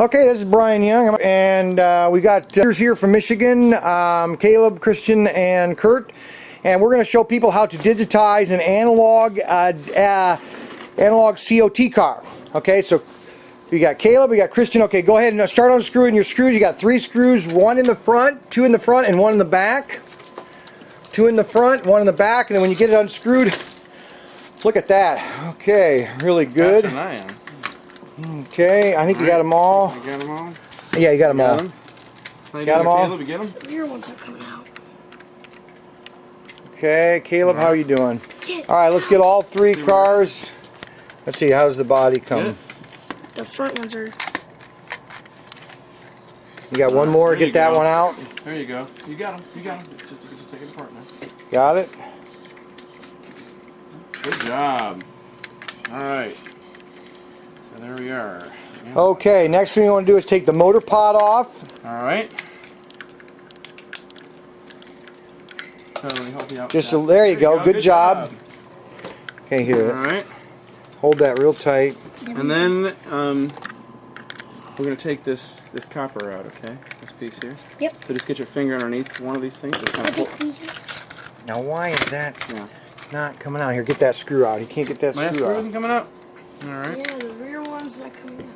Okay, this is Brian Young, and uh, we got uh, here from Michigan, um, Caleb, Christian, and Kurt, and we're going to show people how to digitize an analog uh, uh, analog COT car. Okay, so you got Caleb, you got Christian. Okay, go ahead and start unscrewing your screws. You got three screws, one in the front, two in the front, and one in the back. Two in the front, one in the back, and then when you get it unscrewed, look at that. Okay, really good. Okay, I think you got them all. You got them all? Yeah, you got them all. Got them? You Got doing, 'em all? Caleb? You get them? The rear ones are coming out. Okay, Caleb, how are you doing? Get All right, let's get all three See where- cars. Let's see, how's the body coming? The front ones are. You got one uh, more. There Get that go. one out. There you go. You got them. You got them. Just, just take it apart now. Got it. Good job. All right. So there we are. Yeah. Okay, next thing you want to do is take the motor pod off. All right. So let me help you out. with Just that. a- there you go. Good job. Okay, All here. All right. Hold that real tight. And then um, we're gonna take this this copper out. Okay, this piece here. Yep. So just get your finger underneath one of these things. Kind of pull. Now, why is that Yeah. not coming out? Here, get that screw out. You can't get that My screw screw out. My screw isn't coming out. All right. Yeah, the rear one's not coming out.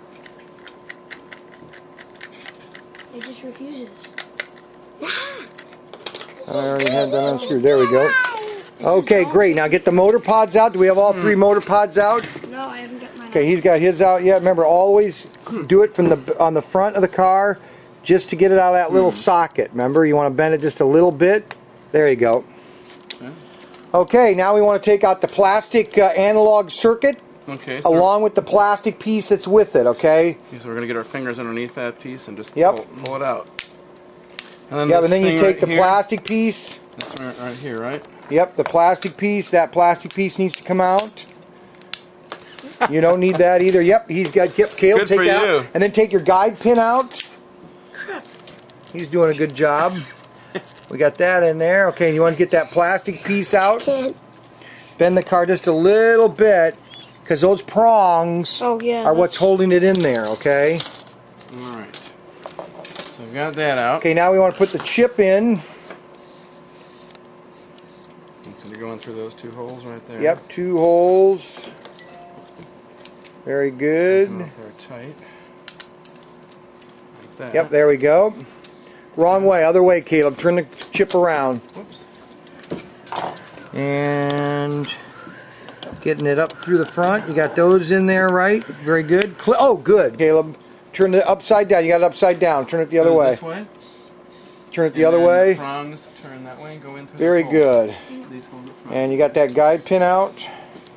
It just refuses. I already had that unscrewed. There we go. Okay, great. Now get the motor pods out. Do we have all hmm. three motor pods out? No, I haven't got mine. Okay, he's got his out yet. Remember, always hmm. do it from the on the front of the car, just to get it out of that little hmm. socket. Remember, you want to bend it just a little bit. There you go. Okay. Okay, now we want to take out the plastic uh, analog circuit Okay. So, along with the plastic piece that's with it. Okay. okay, so we're gonna get our fingers underneath that piece and just Yep. pull, pull it out. And then Yeah, this and then you take right the here, plastic piece. This one right here, right? Yep, the plastic piece. That plastic piece needs to come out. You don't need that either. Yep, he's got. Yep, Caleb, Good take for that out. you. And then take your guide pin out. Crap. He's doing a good job. We got that in there. Okay, you want to get that plastic piece out? Can't. Bend the car just a little bit, because those prongs Oh, yeah. are what's holding it in there. Okay. All right. So we got that out. Okay, now we want to put the chip in. So you're going through those two holes right there. Yep, two holes. Very good. up there tight. Like that. Yep, there we go. Wrong way, other way, Caleb. Turn the chip around. Whoops. And getting it up through the front. You got those in there, right? Very good. Cl- oh, good, Caleb. Turn it upside down. You got it upside down. Turn it the other way. This way. Turn it the And other then way. Prongs turn that way. and Go in through Very these good. These holes up front. And you got that guide pin out.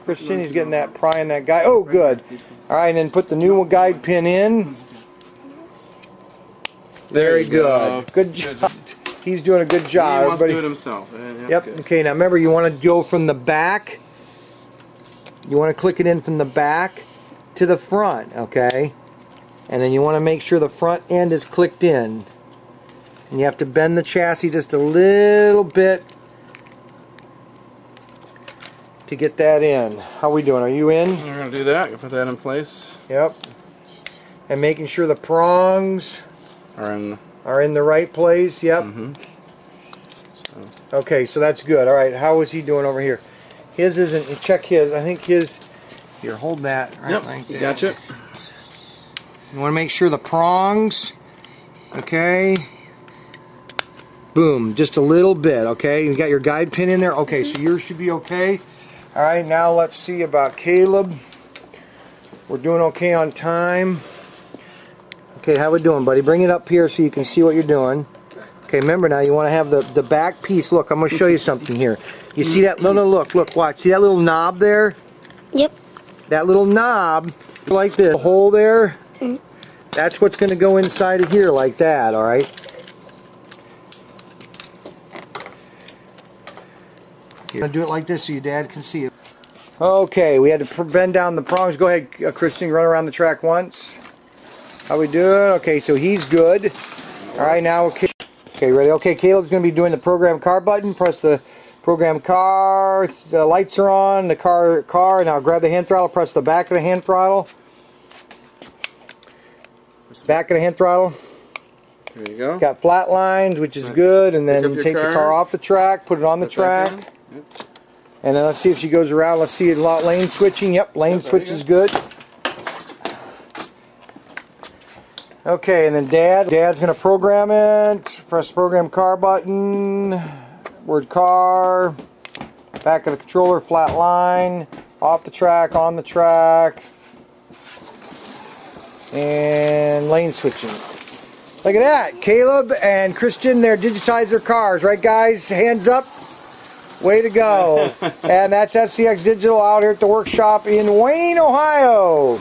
Christian, he's getting that prying that guy. Oh, good. All right, and then put the new guide pin in. Very good. Good job. He's doing a good job. He job. wants to do it himself. Yep. Okay. Now remember, you want to go from the back. You want to click it in from the back to the front. Okay. And then you want to make sure the front end is clicked in. And you have to bend the chassis just a little bit to get that in. How we doing? Are you in? We're gonna do that. You Put that in place. Yep. And making sure the prongs Or in. are in the right place. Yep. Mm-hmm. Okay, so that's good. All right, how is he doing over here? His isn't. You check his. I think his. Here, hold that. Right Yep. like. Gotcha. You want to make sure the prongs. Okay. Boom, just a little bit. Okay, you got your guide pin in there. Okay, so mm-hmm. yours should be okay. All right, now let's see about Caleb. We're doing okay on time. Okay, how we doing, buddy? Bring it up here so you can see what you're doing. Okay, remember now you want to have the, the back piece. Look, I'm going to show you something here. You see that? No, no, look, look, watch. See that little knob there? Yep. That little knob, like this, hole there, that's what's going to go inside of here like that, all right? You're going to do it like this so your dad can see it. Okay, we had to bend down the prongs. Go ahead, uh, Christian, run around the track once. How we doing? Okay, so he's good. All right, now, okay, okay ready? Okay, Caleb's going to be doing the program car button. Press the program car. The lights are on. The car, car. Now grab the hand throttle. Press the back of the hand throttle. Back of the hand throttle. There you go. Got flat lines, which is Right. good, and then take the car. car off the track, put it on the Put track. Yep. and then let's see if she goes around. Let's see a lot lane switching. Yep, lane Yep, switch is good. Okay, and then Dad, Dad's gonna program it. Press program car button. Word car. Back of the controller, flat line. Off the track, on the track. And lane switching. Look at that. Caleb and Christian, they're digitized their cars, right guys? Hands up. Way to go. and that's SCX Digital out here at the workshop in Wayne, Ohio.